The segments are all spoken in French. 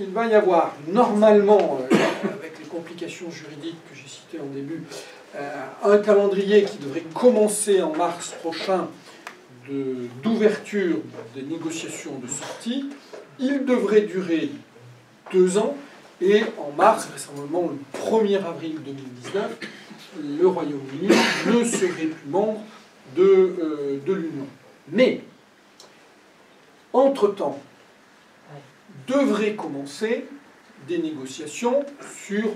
il va y avoir normalement, euh, avec les complications juridiques que j'ai citées en début, euh, un calendrier qui devrait commencer en mars prochain d'ouverture des négociations de sortie. Il devrait durer deux ans et en mars, vraisemblablement le 1er avril 2019, le Royaume-Uni ne serait plus membre de, euh, de l'Union. Mais, entre-temps, devraient commencer des négociations sur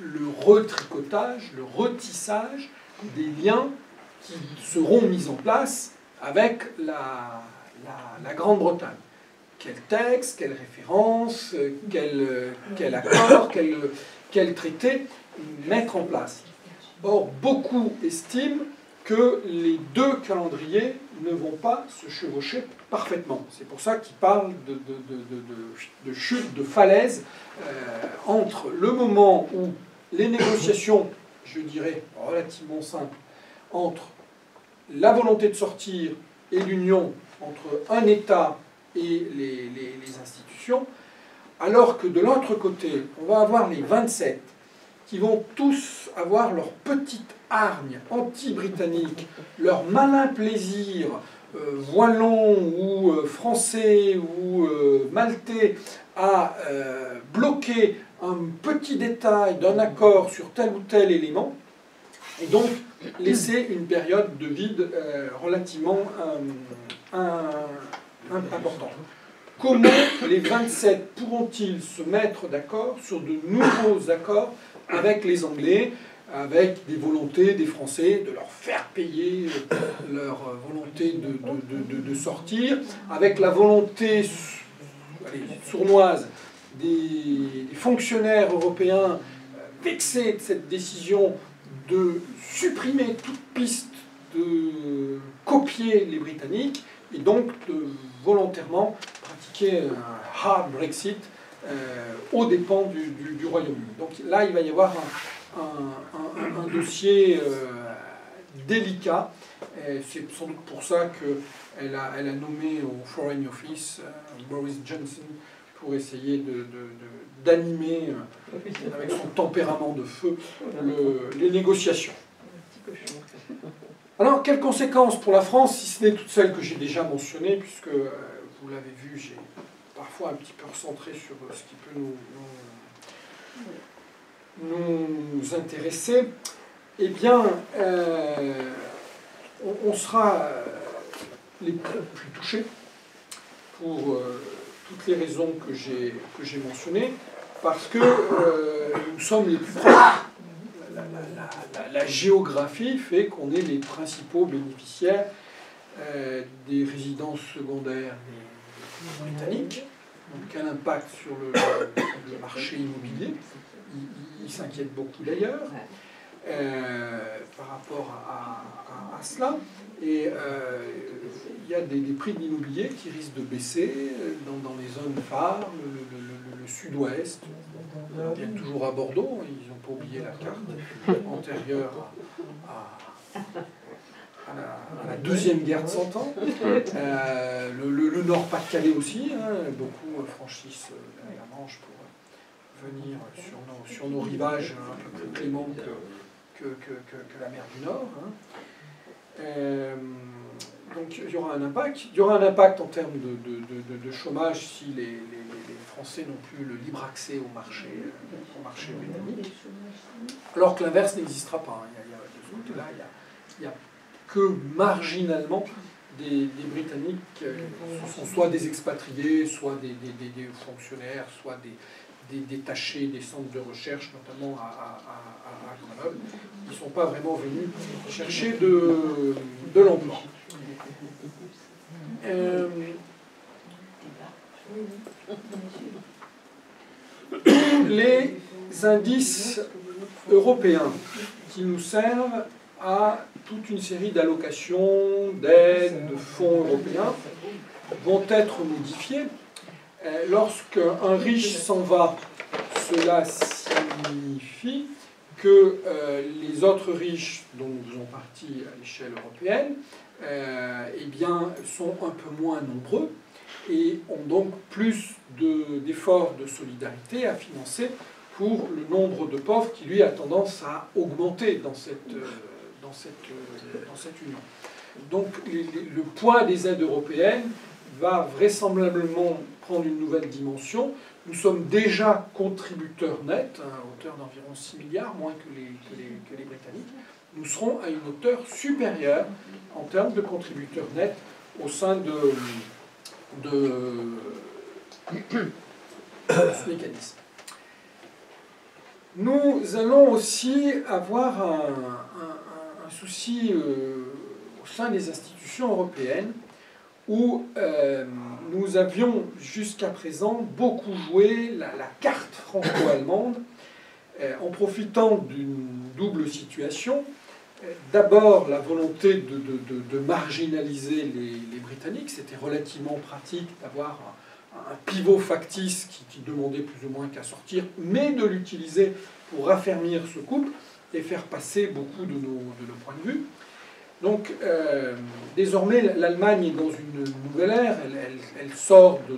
le retricotage, le retissage des liens qui seront mis en place avec la, Grande-Bretagne. Quel texte, quelle référence, quel, accord, quel traité mettre en place. Or, beaucoup estiment que les deux calendriers ne vont pas se chevaucher parfaitement. C'est pour ça qu'ils parlent de, chute, de falaise, euh, entre le moment où les négociations, je dirais, relativement simples, entre la volonté de sortir et l'union, entre un État et les institutions, alors que de l'autre côté, on va avoir les 27 qui vont tous avoir leur petite hargne anti-britannique, leur malin plaisir euh, ou euh, français ou euh, maltais à bloquer un petit détail d'un accord sur tel ou tel élément, et donc laisser une période de vide relativement importante. Comment les 27 pourront-ils se mettre d'accord sur de nouveaux accords avec les Anglais, avec des volontés des Français de leur faire payer leur volonté de, de, sortir, avec la volonté sournoise des, fonctionnaires européens vexés de cette décision de supprimer toute piste de copier les Britanniques et donc de volontairement pratiquer un hard Brexit euh, aux dépens du, Royaume-Uni. Donc là, il va y avoir un, dossier euh, délicat. C'est sans doute pour ça qu'elle a, elle a nommé au Foreign Office euh, Boris Johnson pour essayer d'animer, de, avec son tempérament de feu, les négociations. Alors, quelles conséquences pour la France, si ce n'est toutes celles que j'ai déjà mentionnées, puisque vous l'avez vu, j'ai parfois un petit peu recentré sur ce qui peut nous, intéresser, eh bien, euh, on, sera euh, les plus touchés pour euh, toutes les raisons que j'ai mentionnées, parce que nous sommes les plus. La, géographie fait qu'on est les principaux bénéficiaires des résidences secondaires britanniques quel impact sur le, marché immobilier? Il, s'inquiète beaucoup d'ailleurs euh, par rapport à, cela. Et euh, il y a des, prix de l'immobilier qui risquent de baisser dans, les zones phares, le, sud-ouest. Ils viennent toujours à Bordeaux, ils n'ont pas oublié la carte antérieure à à la, Deuxième Guerre de Cent Ans. Euh, le, Nord-Pas-de-Calais aussi, hein, beaucoup euh, franchissent euh, la Manche pour venir sur nos, sur nos rivages un peu plus cléments que, que, la mer du Nord. Hein. donc il y aura un impact. Il y aura un impact en termes de, chômage si les, les, N'ont plus le libre accès au marché, au marché britannique. Alors que l'inverse n'existera pas. Hein. Il y a, il y a, il que marginalement des, Britanniques euh, sont soit des expatriés, soit des, fonctionnaires, soit des, détachés des centres de recherche, notamment à, à, Grenoble. Ils ne sont pas vraiment venus chercher de, de l'emploi. Euh, les indices européens qui nous servent à toute une série d'allocations, d'aides, de fonds européens vont être modifiés. Euh, Lorsqu'un riche s'en va, cela signifie que euh, les autres riches dont nous faisons partie à l'échelle européenne euh, eh bien, sont un peu moins nombreux et ont donc plus d'efforts de, solidarité à financer pour le nombre de pauvres qui, lui, a tendance à augmenter dans cette, dans cette, dans cette union. Donc le poids des aides européennes va vraisemblablement prendre une nouvelle dimension. Nous sommes déjà contributeurs nets, à hauteur d'environ 6 milliards, moins que les, que les, que les Britanniques. Nous serons à une hauteur supérieure en termes de contributeurs nets au sein de, de, ce mécanisme. Nous allons aussi avoir un, souci euh, au sein des institutions européennes où euh, nous avions jusqu'à présent beaucoup joué la, carte franco-allemande euh, en profitant d'une double situation. D'abord, la volonté de, marginaliser les, Britanniques. C'était relativement pratique d'avoir un, pivot factice qui, demandait plus ou moins qu'à sortir, mais de l'utiliser pour raffermir ce couple et faire passer beaucoup de nos, points de vue. Donc, euh, désormais, l'Allemagne est dans une nouvelle ère. Elle, sort de,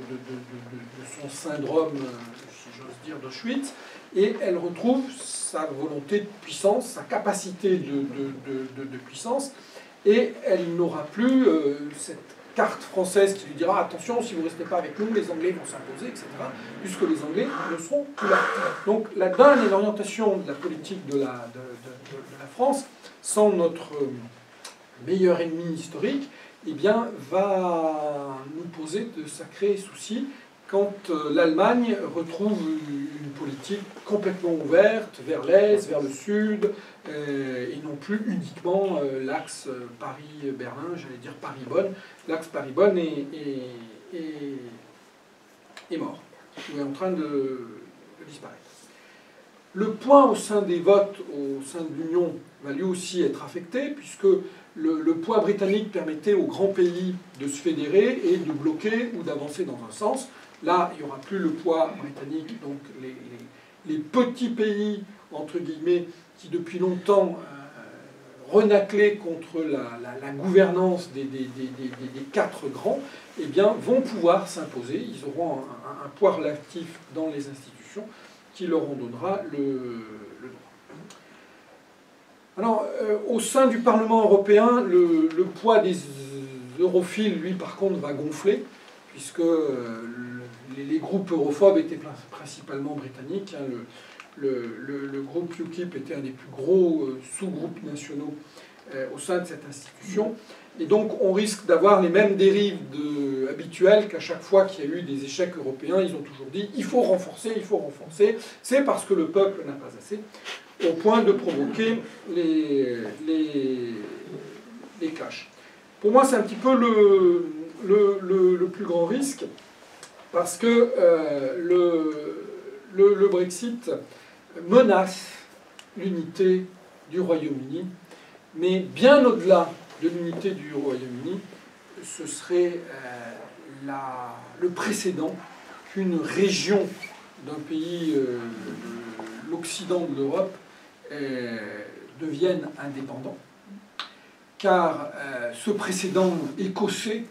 son syndrome, euh, si j'ose dire, d'Auschwitz, et elle retrouve sa volonté de puissance, sa capacité de, puissance, et elle n'aura plus euh, cette carte française qui lui dira attention, si vous ne restez pas avec nous, les Anglais vont s'imposer, etc., puisque les Anglais ne seront plus là. Donc la donne et l'orientation de la politique de la, de, la France, sans notre meilleur ennemi historique, eh bien, va nous poser de sacrés soucis quand euh, l'Allemagne retrouve une politique complètement ouverte vers l'Est, vers le Sud, euh, et non plus uniquement euh, l'axe Paris-Berlin, j'allais dire Paris-Bonn. L'axe Paris-Bonn est, est, mort, ou est en train de, disparaître. Le point au sein des votes, au sein de l'Union, va lui aussi être affecté, puisque le, le, poids britannique permettait aux grands pays de se fédérer et de bloquer ou d'avancer dans un sens. Là, il n'y aura plus le poids britannique, donc les, petits pays, entre guillemets, qui depuis longtemps euh, renaclaient contre la, gouvernance des, quatre grands, eh bien, vont pouvoir s'imposer. Ils auront un, poids relatif dans les institutions qui leur en donnera le, droit. Alors, euh, au sein du Parlement européen, le, poids des europhiles, lui, par contre, va gonfler, puisque euh, les, groupes europhobes étaient principalement britanniques. Hein. Le, groupe UKIP était un des plus gros euh, sous-groupes nationaux au sein de cette institution. Et donc on risque d'avoir les mêmes dérives habituelles qu'à chaque fois qu'il y a eu des échecs européens, ils ont toujours dit il faut renforcer, il faut renforcer. C'est parce que le peuple n'a pas assez, au point de provoquer les, les, clashs. Pour moi, c'est un petit peu le, le, plus grand risque parce que euh, le, Brexit menace l'unité du Royaume-Uni, mais bien au-delà de l'unité du Royaume-Uni, ce serait euh, le précédent qu'une région d'un pays euh, de l'Occident de l'Europe devienne indépendant. Car ce précédent écossais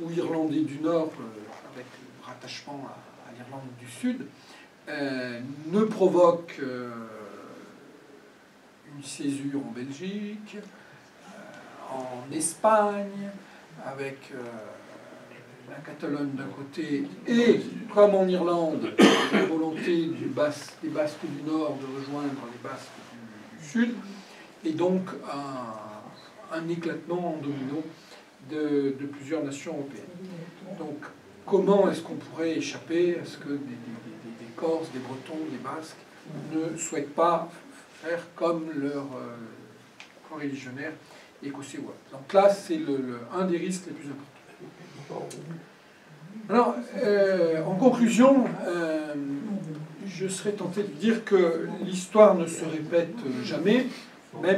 ou irlandais du Nord, euh, avec le rattachement à, l'Irlande du Sud, euh, ne provoque euh, une césure en Belgique, en Espagne, avec la Catalogne d'un côté, et comme en Irlande, des Basques du Nord de rejoindre les Basques du, Sud, et donc un, éclatement en domino de, plusieurs nations européennes. Donc, comment est-ce qu'on pourrait échapper à ce que des, Corses, des Bretons, des Basques ne souhaitent pas faire comme leur euh, religionnaire écossais Donc là, c'est le, un des risques les plus importants. Alors, euh, en conclusion, euh, je serais tenté de dire que l'histoire ne se répète jamais, même